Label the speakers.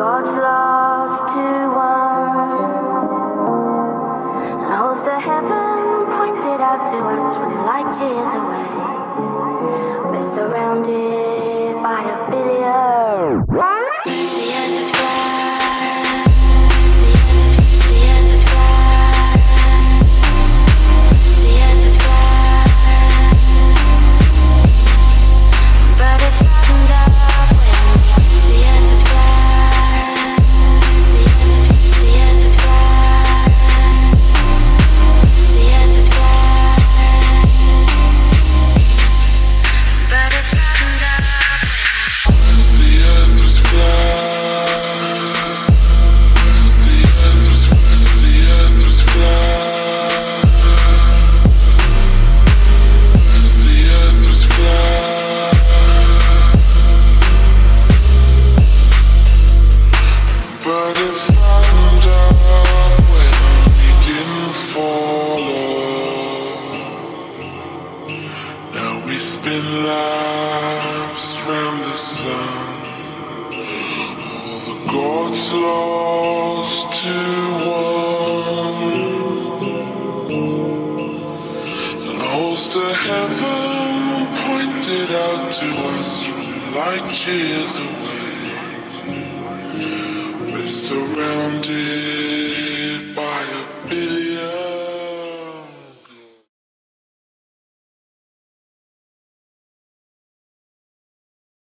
Speaker 1: God's lost to one and holds the heaven pointed out to us when light years away. We're surrounded.
Speaker 2: Spin laps round the sun. All the gods lost to one. the holes to heaven pointed out to us like light years away. We're surrounded.